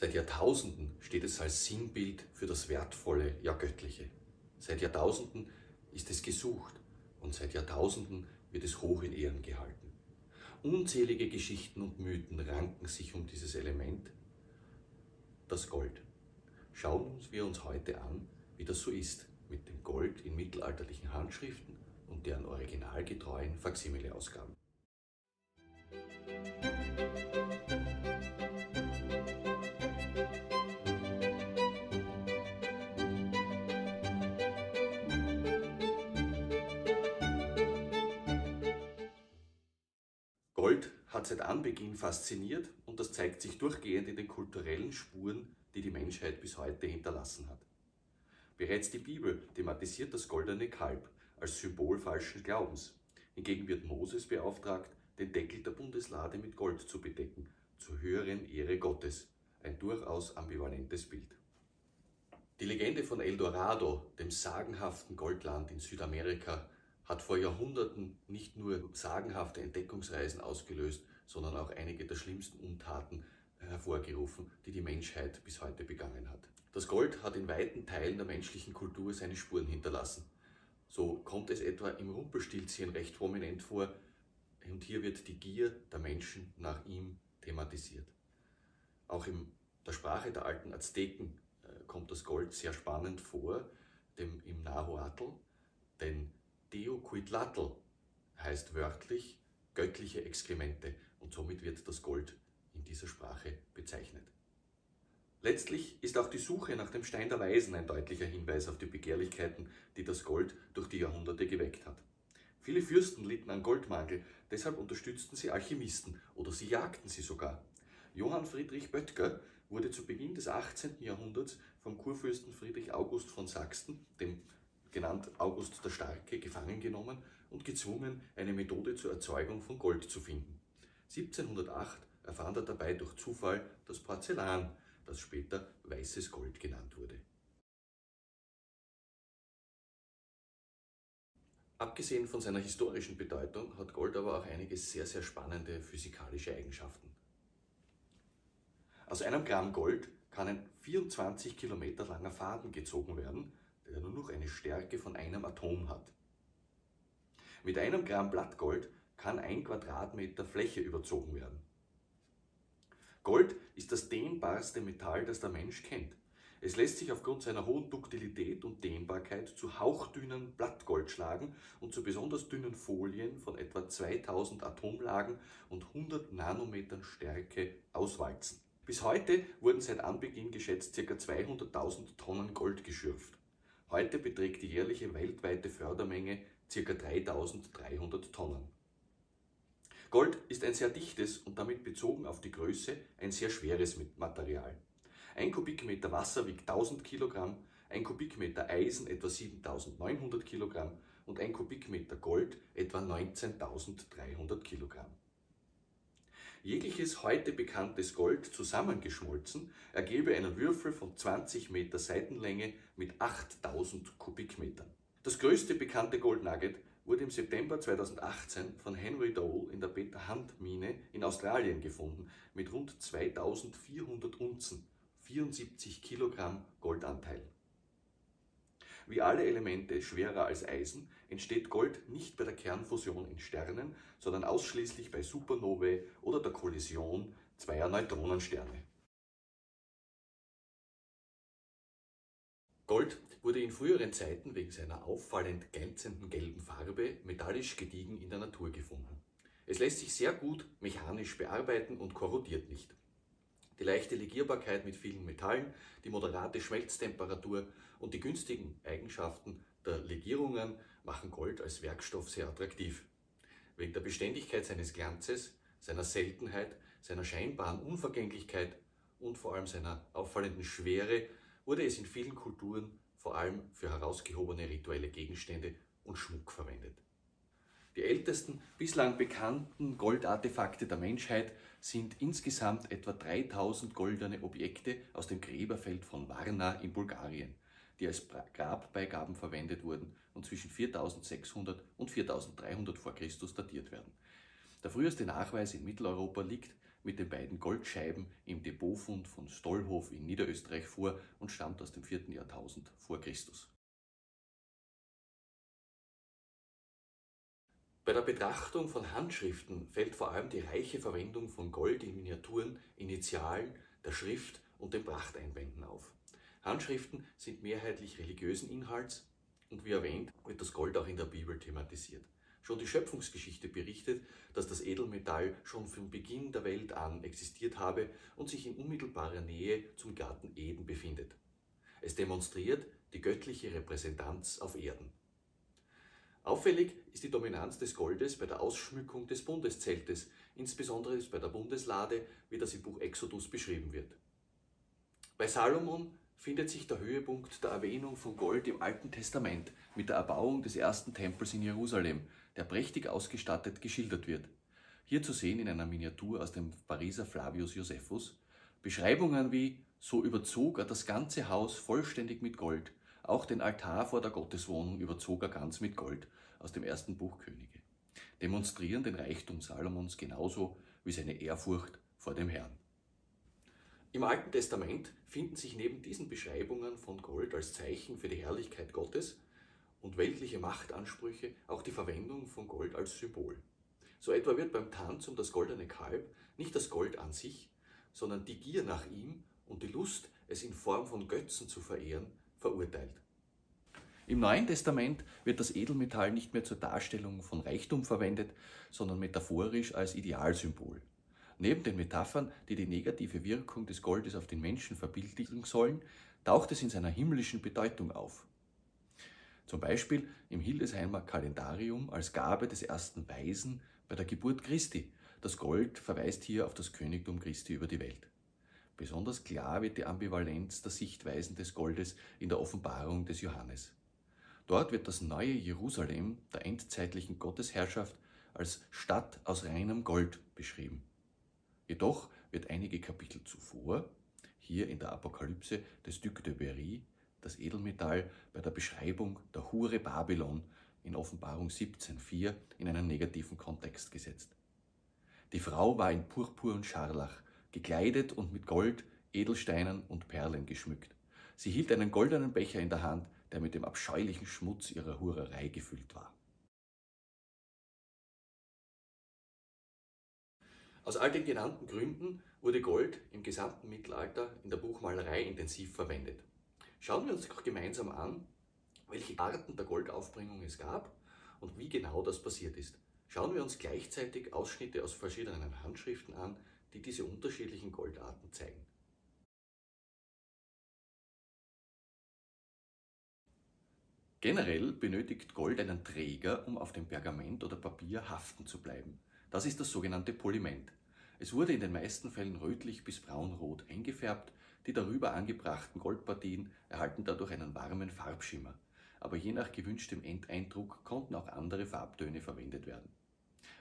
Seit Jahrtausenden steht es als Sinnbild für das Wertvolle, ja Göttliche. Seit Jahrtausenden ist es gesucht und seit Jahrtausenden wird es hoch in Ehren gehalten. Unzählige Geschichten und Mythen ranken sich um dieses Element, das Gold. Schauen wir uns heute an, wie das so ist mit dem Gold in mittelalterlichen Handschriften und deren originalgetreuen Faksimile-Ausgaben. Hat seit Anbeginn fasziniert und das zeigt sich durchgehend in den kulturellen Spuren, die die Menschheit bis heute hinterlassen hat. Bereits die Bibel thematisiert das goldene Kalb als Symbol falschen Glaubens. Hingegen wird Moses beauftragt, den Deckel der Bundeslade mit Gold zu bedecken, zur höheren Ehre Gottes. Ein durchaus ambivalentes Bild. Die Legende von El Dorado, dem sagenhaften Goldland in Südamerika, hat vor Jahrhunderten nicht nur sagenhafte Entdeckungsreisen ausgelöst, sondern auch einige der schlimmsten Untaten hervorgerufen, die die Menschheit bis heute begangen hat. Das Gold hat in weiten Teilen der menschlichen Kultur seine Spuren hinterlassen. So kommt es etwa im Rumpelstilzchen recht prominent vor und hier wird die Gier der Menschen nach ihm thematisiert. Auch in der Sprache der alten Azteken äh, kommt das Gold sehr spannend vor, dem im Nahuatl, denn Teocuitlatl heißt wörtlich göttliche Exkremente und somit wird das Gold in dieser Sprache bezeichnet. Letztlich ist auch die Suche nach dem Stein der Weisen ein deutlicher Hinweis auf die Begehrlichkeiten, die das Gold durch die Jahrhunderte geweckt hat. Viele Fürsten litten an Goldmangel, deshalb unterstützten sie Alchemisten oder sie jagten sie sogar. Johann Friedrich Böttger wurde zu Beginn des 18. Jahrhunderts vom Kurfürsten Friedrich August von Sachsen, dem genannt August der Starke, gefangen genommen und gezwungen, eine Methode zur Erzeugung von Gold zu finden. 1708 erfand er dabei durch Zufall das Porzellan, das später weißes Gold genannt wurde. Abgesehen von seiner historischen Bedeutung hat Gold aber auch einige sehr, sehr spannende physikalische Eigenschaften. Aus einem Gramm Gold kann ein 24 Kilometer langer Faden gezogen werden, der nur noch eine Stärke von einem Atom hat. Mit einem Gramm Blattgold kann ein Quadratmeter Fläche überzogen werden. Gold ist das dehnbarste Metall, das der Mensch kennt. Es lässt sich aufgrund seiner hohen Duktilität und Dehnbarkeit zu hauchdünnen Blattgold schlagen und zu besonders dünnen Folien von etwa 2000 Atomlagen und 100 Nanometern Stärke auswalzen. Bis heute wurden seit Anbeginn geschätzt ca. 200.000 Tonnen Gold geschürft. Heute beträgt die jährliche weltweite Fördermenge ca. 3300 Tonnen. Gold ist ein sehr dichtes und damit bezogen auf die Größe ein sehr schweres Material. Ein Kubikmeter Wasser wiegt 1000 Kilogramm, ein Kubikmeter Eisen etwa 7900 Kilogramm und ein Kubikmeter Gold etwa 19.300 Kilogramm. Jegliches heute bekanntes Gold zusammengeschmolzen ergebe einen Würfel von 20 Meter Seitenlänge mit 8000 Kubikmetern. Das größte bekannte Goldnugget wurde im September 2018 von Henry Dole in der Beta Hunt Mine in Australien gefunden mit rund 2400 Unzen, 74 Kilogramm Goldanteil. Wie alle Elemente schwerer als Eisen entsteht Gold nicht bei der Kernfusion in Sternen, sondern ausschließlich bei Supernovae oder der Kollision zweier Neutronensterne. Gold wurde in früheren Zeiten wegen seiner auffallend glänzenden gelben Farbe metallisch gediegen in der Natur gefunden. Es lässt sich sehr gut mechanisch bearbeiten und korrodiert nicht. Die leichte Legierbarkeit mit vielen Metallen, die moderate Schmelztemperatur und die günstigen Eigenschaften der Legierungen machen Gold als Werkstoff sehr attraktiv. Wegen der Beständigkeit seines Glanzes, seiner Seltenheit, seiner scheinbaren Unvergänglichkeit und vor allem seiner auffallenden Schwere wurde es in vielen Kulturen vor allem für herausgehobene rituelle Gegenstände und Schmuck verwendet. Die ältesten bislang bekannten Goldartefakte der Menschheit sind insgesamt etwa 3000 goldene Objekte aus dem Gräberfeld von Varna in Bulgarien, die als Grabbeigaben verwendet wurden und zwischen 4600 und 4300 vor Christus datiert werden. Der früheste Nachweis in Mitteleuropa liegt mit den beiden Goldscheiben im Depotfund von Stollhof in Niederösterreich vor und stammt aus dem 4. Jahrtausend vor Christus. Bei der Betrachtung von Handschriften fällt vor allem die reiche Verwendung von Gold in Miniaturen, Initialen, der Schrift und den Prachteinbänden auf. Handschriften sind mehrheitlich religiösen Inhalts und wie erwähnt wird das Gold auch in der Bibel thematisiert. Schon die Schöpfungsgeschichte berichtet, dass das Edelmetall schon von Beginn der Welt an existiert habe und sich in unmittelbarer Nähe zum Garten Eden befindet. Es demonstriert die göttliche Repräsentanz auf Erden. Auffällig ist die Dominanz des Goldes bei der Ausschmückung des Bundeszeltes, insbesondere bei der Bundeslade, wie das im Buch Exodus beschrieben wird. Bei Salomon findet sich der Höhepunkt der Erwähnung von Gold im Alten Testament mit der Erbauung des ersten Tempels in Jerusalem, der prächtig ausgestattet geschildert wird. Hier zu sehen in einer Miniatur aus dem Pariser Flavius Josephus Beschreibungen wie so überzog er das ganze Haus vollständig mit Gold, auch den Altar vor der Gotteswohnung überzog er ganz mit Gold aus dem ersten Buch Könige, demonstrieren den Reichtum Salomons genauso wie seine Ehrfurcht vor dem Herrn. Im Alten Testament finden sich neben diesen Beschreibungen von Gold als Zeichen für die Herrlichkeit Gottes und weltliche Machtansprüche auch die Verwendung von Gold als Symbol. So etwa wird beim Tanz um das goldene Kalb nicht das Gold an sich, sondern die Gier nach ihm und die Lust, es in Form von Götzen zu verehren, verurteilt. Im Neuen Testament wird das Edelmetall nicht mehr zur Darstellung von Reichtum verwendet, sondern metaphorisch als Idealsymbol. Neben den Metaphern, die die negative Wirkung des Goldes auf den Menschen verbildlichen sollen, taucht es in seiner himmlischen Bedeutung auf. Zum Beispiel im Hildesheimer Kalendarium als Gabe des ersten Weisen bei der Geburt Christi. Das Gold verweist hier auf das Königtum Christi über die Welt. Besonders klar wird die Ambivalenz der Sichtweisen des Goldes in der Offenbarung des Johannes. Dort wird das neue Jerusalem der endzeitlichen Gottesherrschaft als Stadt aus reinem Gold beschrieben. Jedoch wird einige Kapitel zuvor, hier in der Apokalypse des Duc de Berry, das Edelmetall bei der Beschreibung der Hure Babylon in Offenbarung 17.4 in einen negativen Kontext gesetzt. Die Frau war in Purpur und Scharlach, gekleidet und mit Gold, Edelsteinen und Perlen geschmückt. Sie hielt einen goldenen Becher in der Hand, der mit dem abscheulichen Schmutz ihrer Hurerei gefüllt war. Aus all den genannten Gründen wurde Gold im gesamten Mittelalter in der Buchmalerei intensiv verwendet. Schauen wir uns doch gemeinsam an, welche Arten der Goldaufbringung es gab und wie genau das passiert ist. Schauen wir uns gleichzeitig Ausschnitte aus verschiedenen Handschriften an, die diese unterschiedlichen Goldarten zeigen. Generell benötigt Gold einen Träger, um auf dem Pergament oder Papier haften zu bleiben. Das ist das sogenannte Poliment. Es wurde in den meisten Fällen rötlich bis braunrot eingefärbt, die darüber angebrachten Goldpartien erhalten dadurch einen warmen Farbschimmer. Aber je nach gewünschtem Endeindruck konnten auch andere Farbtöne verwendet werden.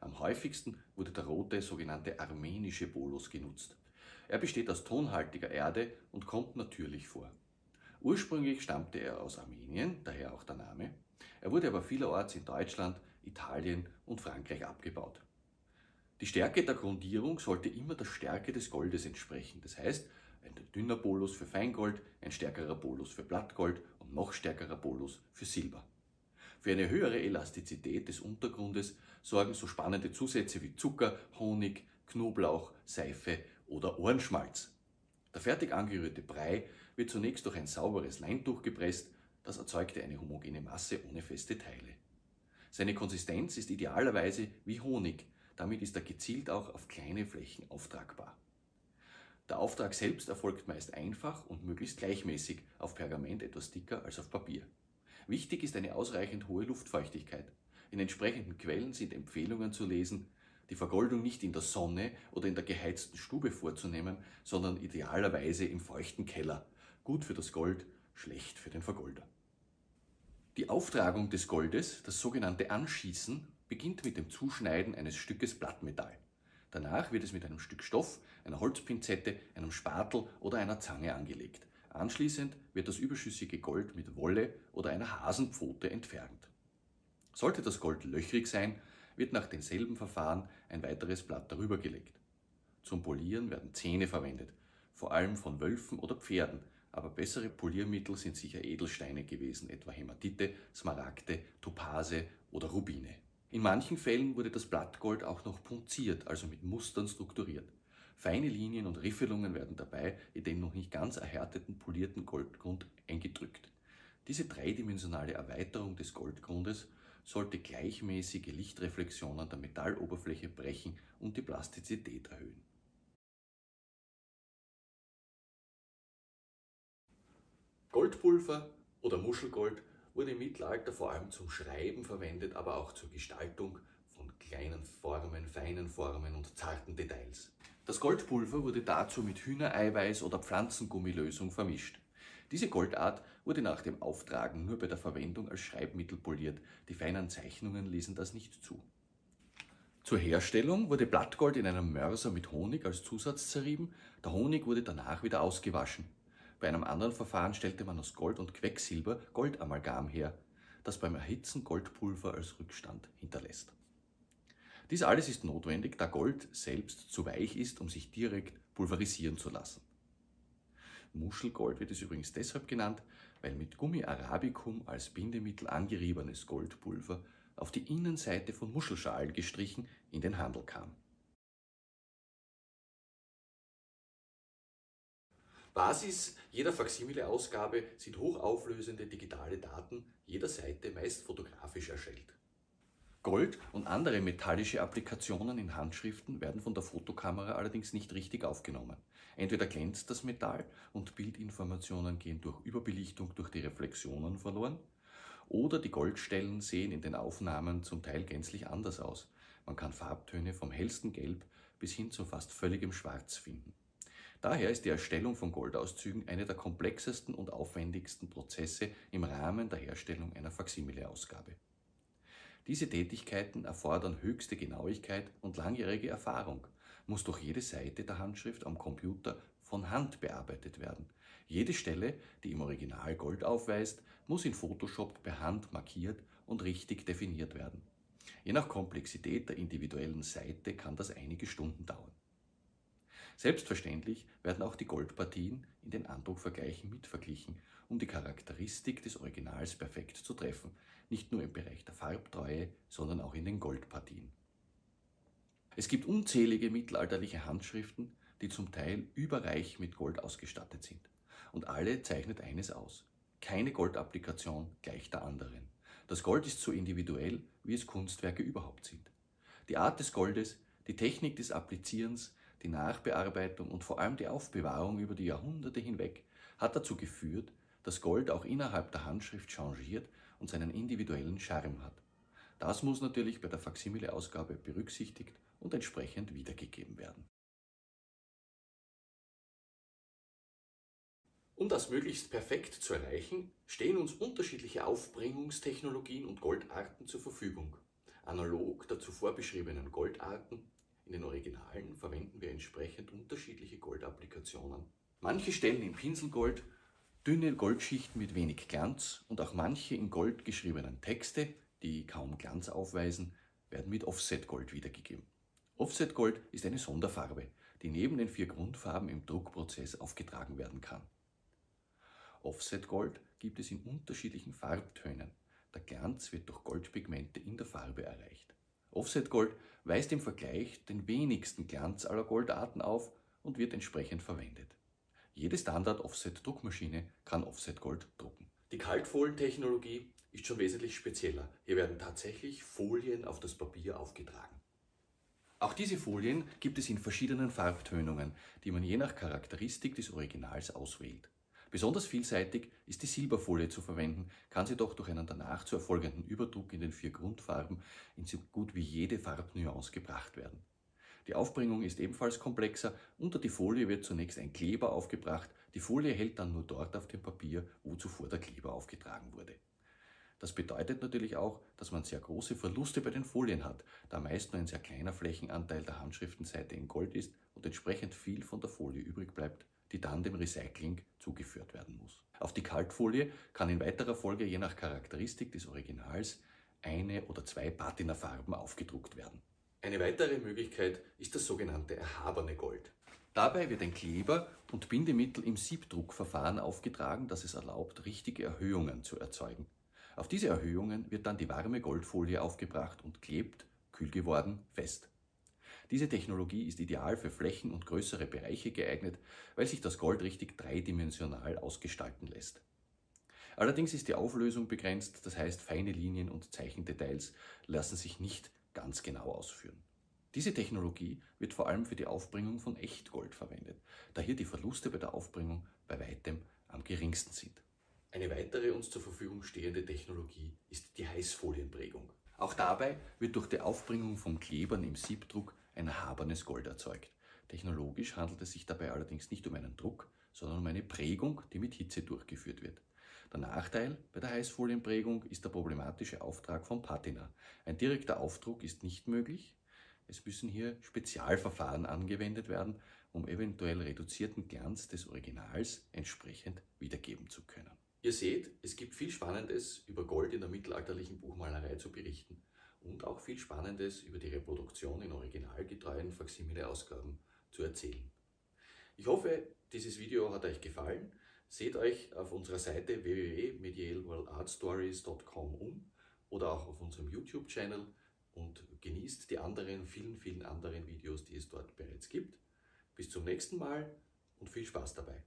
Am häufigsten wurde der rote sogenannte armenische Bolus genutzt. Er besteht aus tonhaltiger Erde und kommt natürlich vor. Ursprünglich stammte er aus Armenien, daher auch der Name. Er wurde aber vielerorts in Deutschland, Italien und Frankreich abgebaut. Die Stärke der Grundierung sollte immer der Stärke des Goldes entsprechen. Das heißt, ein dünner Bolus für Feingold, ein stärkerer Bolus für Blattgold und noch stärkerer Bolus für Silber. Für eine höhere Elastizität des Untergrundes sorgen so spannende Zusätze wie Zucker, Honig, Knoblauch, Seife oder Ohrenschmalz. Der fertig angerührte Brei wird zunächst durch ein sauberes Leintuch gepresst, das erzeugte eine homogene Masse ohne feste Teile. Seine Konsistenz ist idealerweise wie Honig, damit ist er gezielt auch auf kleine Flächen auftragbar. Der Auftrag selbst erfolgt meist einfach und möglichst gleichmäßig, auf Pergament etwas dicker als auf Papier. Wichtig ist eine ausreichend hohe Luftfeuchtigkeit. In entsprechenden Quellen sind Empfehlungen zu lesen, die Vergoldung nicht in der Sonne oder in der geheizten Stube vorzunehmen, sondern idealerweise im feuchten Keller, gut für das Gold, schlecht für den Vergolder. Die Auftragung des Goldes, das sogenannte Anschießen, beginnt mit dem Zuschneiden eines Stückes Blattmetall. Danach wird es mit einem Stück Stoff, einer Holzpinzette, einem Spatel oder einer Zange angelegt. Anschließend wird das überschüssige Gold mit Wolle oder einer Hasenpfote entfernt. Sollte das Gold löchrig sein, wird nach demselben Verfahren ein weiteres Blatt darüber gelegt. Zum Polieren werden Zähne verwendet, vor allem von Wölfen oder Pferden, aber bessere Poliermittel sind sicher Edelsteine gewesen, etwa Hämatite, Smaragde, Topase oder Rubine. In manchen Fällen wurde das Blattgold auch noch punziert, also mit Mustern strukturiert. Feine Linien und Riffelungen werden dabei in den noch nicht ganz erhärteten polierten Goldgrund eingedrückt. Diese dreidimensionale Erweiterung des Goldgrundes sollte gleichmäßige Lichtreflexionen der Metalloberfläche brechen und die Plastizität erhöhen. Goldpulver oder Muschelgold wurde im Mittelalter vor allem zum Schreiben verwendet, aber auch zur Gestaltung von kleinen Formen, feinen Formen und zarten Details. Das Goldpulver wurde dazu mit Hühnereiweiß oder Pflanzengummilösung vermischt. Diese Goldart wurde nach dem Auftragen nur bei der Verwendung als Schreibmittel poliert, die feinen Zeichnungen ließen das nicht zu. Zur Herstellung wurde Blattgold in einem Mörser mit Honig als Zusatz zerrieben, der Honig wurde danach wieder ausgewaschen. Bei einem anderen Verfahren stellte man aus Gold und Quecksilber Goldamalgam her, das beim Erhitzen Goldpulver als Rückstand hinterlässt. Dies alles ist notwendig, da Gold selbst zu weich ist, um sich direkt pulverisieren zu lassen. Muschelgold wird es übrigens deshalb genannt, weil mit Gummi arabicum als Bindemittel angeriebenes Goldpulver auf die Innenseite von Muschelschalen gestrichen in den Handel kam. Basis jeder Faksimile-Ausgabe sind hochauflösende digitale Daten, jeder Seite meist fotografisch erstellt. Gold und andere metallische Applikationen in Handschriften werden von der Fotokamera allerdings nicht richtig aufgenommen. Entweder glänzt das Metall und Bildinformationen gehen durch Überbelichtung durch die Reflexionen verloren, oder die Goldstellen sehen in den Aufnahmen zum Teil gänzlich anders aus. Man kann Farbtöne vom hellsten Gelb bis hin zu fast völligem Schwarz finden. Daher ist die Erstellung von Goldauszügen eine der komplexesten und aufwendigsten Prozesse im Rahmen der Herstellung einer Faksimile-Ausgabe. Diese Tätigkeiten erfordern höchste Genauigkeit und langjährige Erfahrung, muss durch jede Seite der Handschrift am Computer von Hand bearbeitet werden. Jede Stelle, die im Original Gold aufweist, muss in Photoshop per Hand markiert und richtig definiert werden. Je nach Komplexität der individuellen Seite kann das einige Stunden dauern. Selbstverständlich werden auch die Goldpartien in den Andruckvergleichen mitverglichen, um die Charakteristik des Originals perfekt zu treffen, nicht nur im Bereich der Farbtreue, sondern auch in den Goldpartien. Es gibt unzählige mittelalterliche Handschriften, die zum Teil überreich mit Gold ausgestattet sind. Und alle zeichnet eines aus. Keine Goldapplikation gleich der anderen. Das Gold ist so individuell, wie es Kunstwerke überhaupt sind. Die Art des Goldes, die Technik des Applizierens, die Nachbearbeitung und vor allem die Aufbewahrung über die Jahrhunderte hinweg hat dazu geführt, dass Gold auch innerhalb der Handschrift changiert und seinen individuellen Charme hat. Das muss natürlich bei der Faksimile-Ausgabe berücksichtigt und entsprechend wiedergegeben werden. Um das möglichst perfekt zu erreichen, stehen uns unterschiedliche Aufbringungstechnologien und Goldarten zur Verfügung. Analog der zuvor beschriebenen Goldarten in den Originalen verwenden wir entsprechend unterschiedliche Goldapplikationen. Manche stellen in Pinselgold dünne Goldschichten mit wenig Glanz und auch manche in Gold geschriebenen Texte, die kaum Glanz aufweisen, werden mit Offsetgold wiedergegeben. Offsetgold ist eine Sonderfarbe, die neben den vier Grundfarben im Druckprozess aufgetragen werden kann. Offsetgold gibt es in unterschiedlichen Farbtönen. Der Glanz wird durch Goldpigmente in der Farbe erreicht. Offsetgold weist im Vergleich den wenigsten Glanz aller Goldarten auf und wird entsprechend verwendet. Jede Standard-Offset-Druckmaschine kann Offsetgold drucken. Die Kaltfolientechnologie ist schon wesentlich spezieller. Hier werden tatsächlich Folien auf das Papier aufgetragen. Auch diese Folien gibt es in verschiedenen Farbtönungen, die man je nach Charakteristik des Originals auswählt. Besonders vielseitig ist die Silberfolie zu verwenden, kann sie doch durch einen danach zu erfolgenden Überdruck in den vier Grundfarben in so gut wie jede Farbnuance gebracht werden. Die Aufbringung ist ebenfalls komplexer. Unter die Folie wird zunächst ein Kleber aufgebracht. Die Folie hält dann nur dort auf dem Papier, wo zuvor der Kleber aufgetragen wurde. Das bedeutet natürlich auch, dass man sehr große Verluste bei den Folien hat, da meist nur ein sehr kleiner Flächenanteil der Handschriftenseite in Gold ist und entsprechend viel von der Folie übrig bleibt, die dann dem Recycling zugeführt werden muss. Auf die Kaltfolie kann in weiterer Folge je nach Charakteristik des Originals eine oder zwei Patinafarben aufgedruckt werden. Eine weitere Möglichkeit ist das sogenannte erhabene Gold. Dabei wird ein Kleber und Bindemittel im Siebdruckverfahren aufgetragen, das es erlaubt, richtige Erhöhungen zu erzeugen. Auf diese Erhöhungen wird dann die warme Goldfolie aufgebracht und klebt, kühl geworden, fest. Diese Technologie ist ideal für Flächen und größere Bereiche geeignet, weil sich das Gold richtig dreidimensional ausgestalten lässt. Allerdings ist die Auflösung begrenzt, das heißt feine Linien und Zeichendetails lassen sich nicht ganz genau ausführen. Diese Technologie wird vor allem für die Aufbringung von Echtgold verwendet, da hier die Verluste bei der Aufbringung bei weitem am geringsten sind. Eine weitere uns zur Verfügung stehende Technologie ist die Heißfolienprägung. Auch dabei wird durch die Aufbringung von Klebern im Siebdruck ein erhabenes Gold erzeugt. Technologisch handelt es sich dabei allerdings nicht um einen Druck, sondern um eine Prägung, die mit Hitze durchgeführt wird. Der Nachteil bei der Heißfolienprägung ist der problematische Auftrag von Patina. Ein direkter Aufdruck ist nicht möglich, es müssen hier Spezialverfahren angewendet werden, um eventuell reduzierten Glanz des Originals entsprechend wiedergeben zu können. Ihr seht, es gibt viel Spannendes über Gold in der mittelalterlichen Buchmalerei zu berichten und auch viel Spannendes über die Reproduktion in originalgetreuen Faksimile-Ausgaben zu erzählen. Ich hoffe, dieses Video hat euch gefallen. Seht euch auf unserer Seite www.mediaevalworldartstories.com um oder auch auf unserem YouTube-Channel und genießt die anderen, vielen, vielen anderen Videos, die es dort bereits gibt. Bis zum nächsten Mal und viel Spaß dabei.